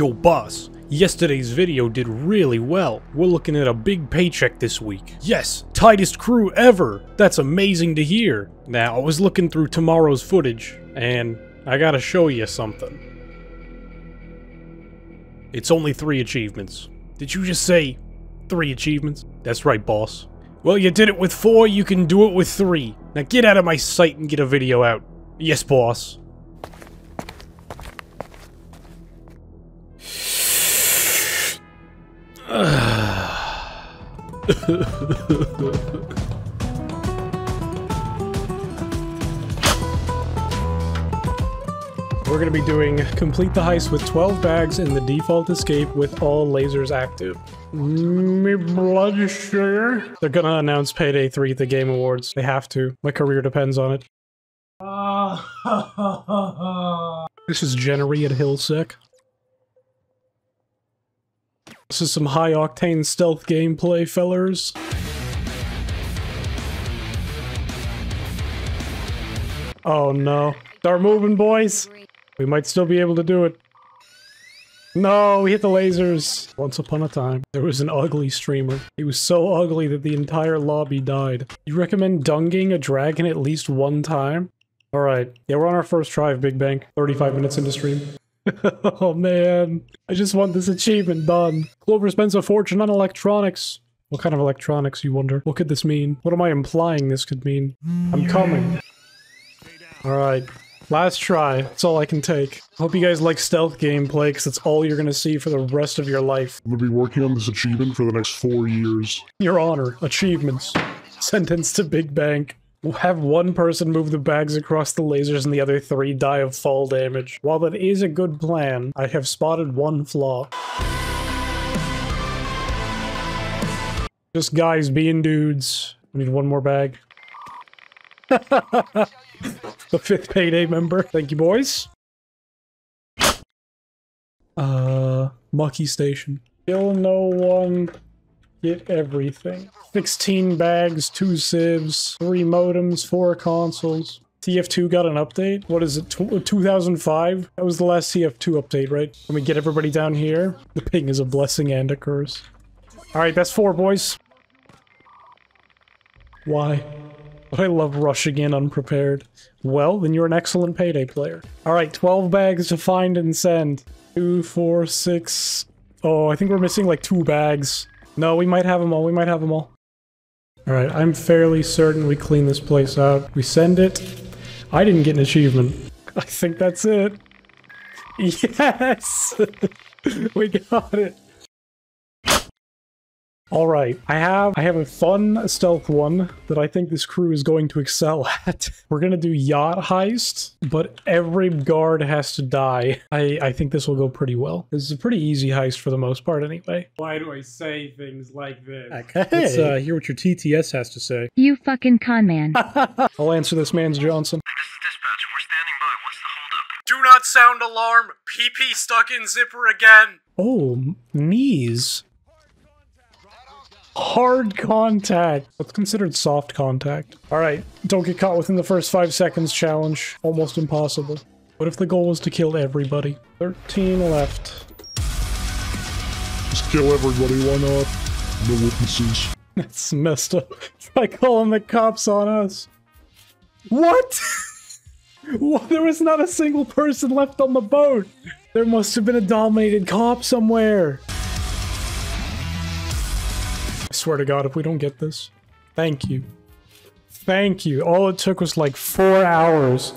Yo boss, yesterday's video did really well. We're looking at a big paycheck this week. Yes, tightest crew ever. That's amazing to hear. Now, I was looking through tomorrow's footage, and I gotta show you something. It's only three achievements. Did you just say three achievements? That's right, boss. Well, you did it with four, you can do it with three. Now get out of my sight and get a video out. Yes, boss. We're gonna be doing complete the heist with 12 bags in the default escape with all lasers active. Me blood sugar. They're gonna announce Payday 3 at the Game Awards. They have to. My career depends on it. Ah. this is Jennery at Hillsec. This is some high octane stealth gameplay, fellers. Oh no. Start moving, boys! We might still be able to do it. No, we hit the lasers. Once upon a time, there was an ugly streamer. He was so ugly that the entire lobby died. You recommend dunging a dragon at least one time? Alright, yeah, we're on our first try of Big Bank. 35 minutes into stream. oh man, I just want this achievement done. Clover spends a fortune on electronics. What kind of electronics, you wonder? What could this mean? What am I implying this could mean? I'm coming. Alright, last try. That's all I can take. Hope you guys like stealth gameplay, because that's all you're gonna see for the rest of your life. I'm gonna be working on this achievement for the next four years. Your honor, achievements. Sentenced to Big Bank. Have one person move the bags across the lasers and the other three die of fall damage. While that is a good plan, I have spotted one flaw. Just guys being dudes. We need one more bag. the fifth payday member. Thank you, boys. Uh, Murky Station. Kill no one. Get everything. 16 bags, 2 sieves, 3 modems, 4 consoles. TF2 got an update? What is it, 2005? Uh, that was the last TF2 update, right? Let me get everybody down here. The ping is a blessing and a curse. Alright, that's 4, boys. Why? But I love rushing in unprepared. Well, then you're an excellent payday player. Alright, 12 bags to find and send. Two, four, six... Oh, I think we're missing like two bags. No, we might have them all. We might have them all. Alright, I'm fairly certain we clean this place out. We send it. I didn't get an achievement. I think that's it. Yes! we got it. Alright, I have I have a fun stealth one that I think this crew is going to excel at. We're gonna do yacht heist, but every guard has to die. I, I think this will go pretty well. This is a pretty easy heist for the most part anyway. Why do I say things like this? Let's uh, hear what your TTS has to say. You fucking con man. I'll answer this man's Johnson. This is dispatch. We're standing by. What's the holdup? Do not sound alarm. PP stuck in zipper again. Oh, knees. Hard contact. What's considered soft contact? Alright, don't get caught within the first five seconds challenge. Almost impossible. What if the goal was to kill everybody? 13 left. Just kill everybody, why not? No witnesses. That's messed up. Try calling the cops on us. What? what? There was not a single person left on the boat. There must have been a dominated cop somewhere. Swear to God, if we don't get this, thank you. Thank you. All it took was like four hours.